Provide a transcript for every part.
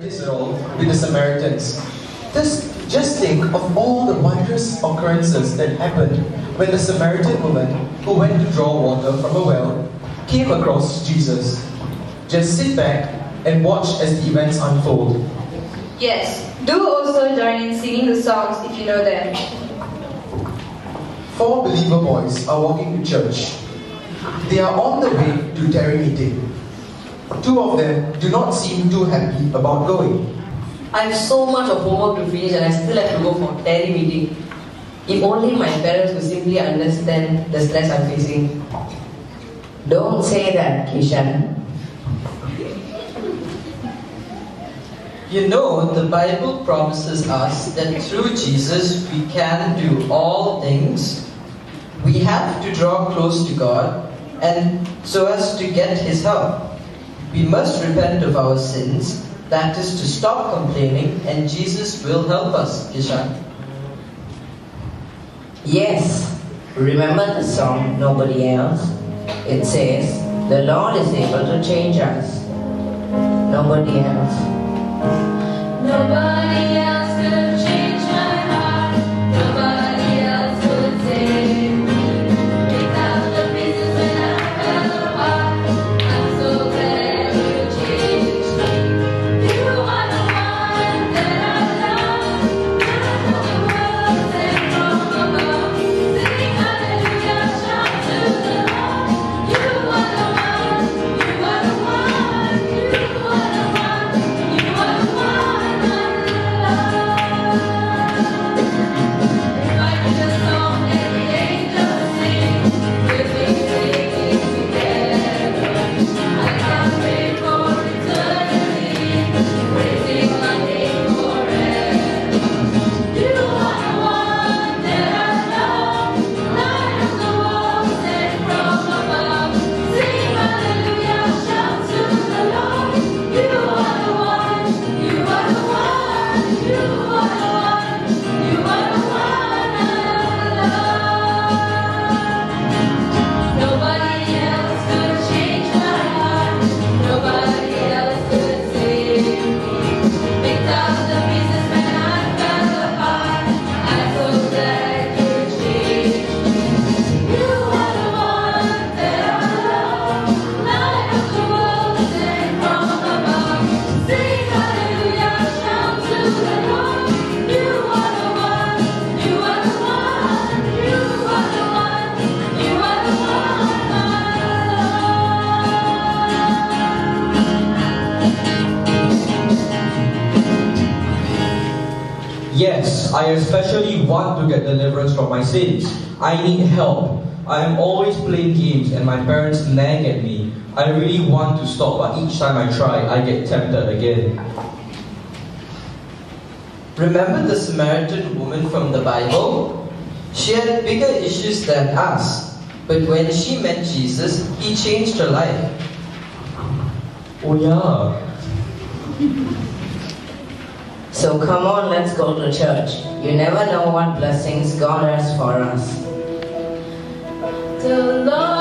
this role with the Samaritans. Just, just think of all the wondrous occurrences that happened when the Samaritan woman who went to draw water from a well came across Jesus. Just sit back and watch as the events unfold. Yes, do also join in singing the songs if you know them. Four believer boys are walking to church. They are on the way to Terry meeting. Two of them do not seem too happy about going. I have so much of homework to finish and I still have to go for daily meeting. If only my parents would simply understand the stress I'm facing. Don't say that, Kishan. You know, the Bible promises us that through Jesus we can do all things. We have to draw close to God and so as to get His help. We must repent of our sins, that is to stop complaining, and Jesus will help us, Ishan. Yes. Remember the song Nobody Else? It says, The Lord is able to change us. Nobody else. Nobody else Yes, I especially want to get deliverance from my sins. I need help. I am always playing games and my parents nag at me. I really want to stop, but each time I try, I get tempted again. Remember the Samaritan woman from the Bible? She had bigger issues than us, but when she met Jesus, he changed her life. Oh yeah. So come on, let's go to church. You never know what blessings God has for us. The Lord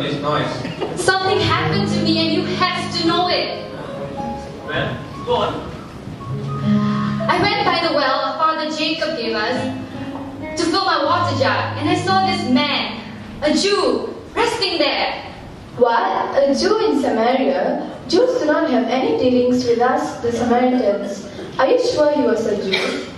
What's the meaning this noise? Something happened to me and you have to know it. Well, go on. I went by the well Father Jacob gave us to fill my water jar and I saw this man, a Jew, resting there. What? A Jew in Samaria? Jews do not have have any dealings with us, the Samaritans. Are you sure he was a Jew?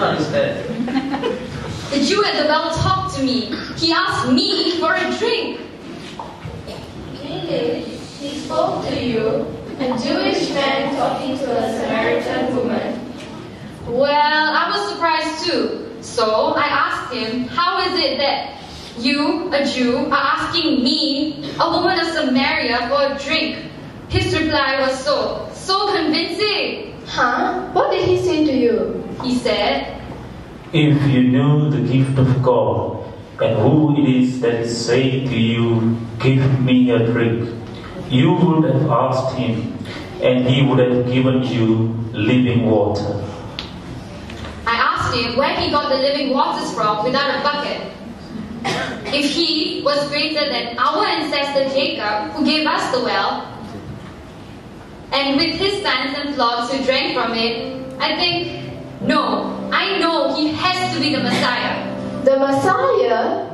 The Jew at the well talked to me. He asked me for a drink. Really? He spoke to you, a Jewish man talking to a Samaritan woman. Well, I was surprised too. So I asked him, How is it that you, a Jew, are asking me, a woman of Samaria, for a drink? His reply was so, so convincing. Huh? What did he say to you? He said, If you knew the gift of God and who it is that is saying to you, Give me a drink, you would have asked him, and he would have given you living water. I asked him where he got the living waters from without a bucket. If he was greater than our ancestor Jacob, who gave us the well, and with his sons and flocks who drank from it, I think, no, I know he has to be the Messiah. The Messiah?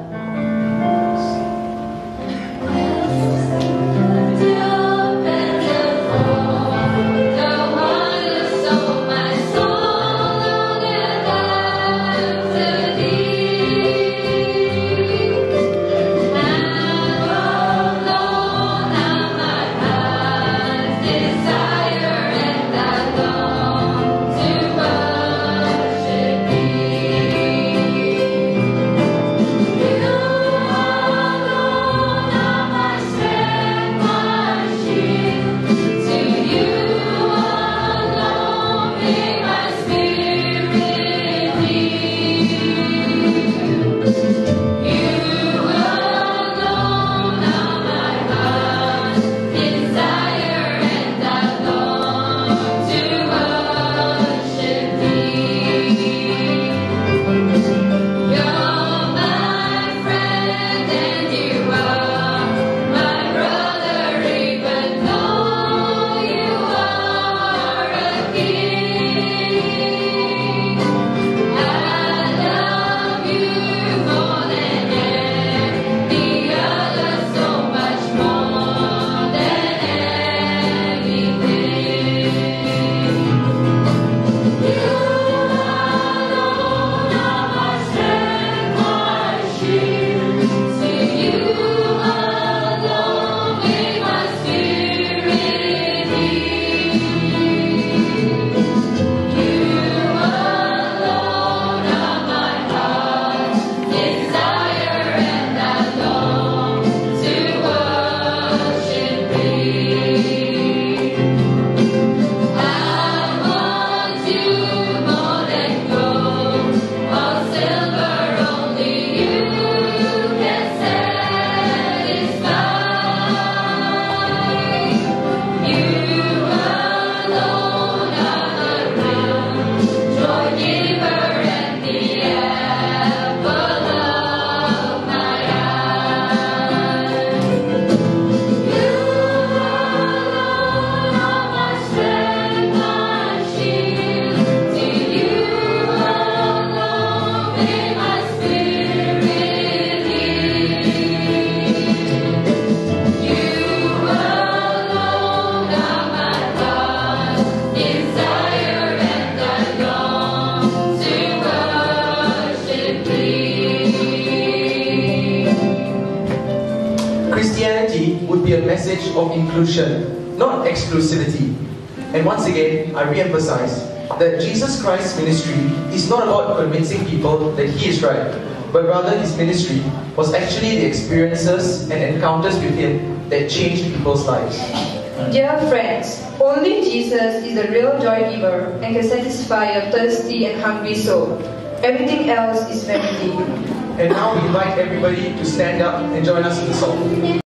Message of inclusion, not exclusivity. And once again, I re-emphasize that Jesus Christ's ministry is not about convincing people that he is right, but rather his ministry was actually the experiences and encounters with him that changed people's lives. Dear friends, only Jesus is the real joy giver and can satisfy your thirsty and hungry soul. Everything else is vanity. And now we invite everybody to stand up and join us in the song.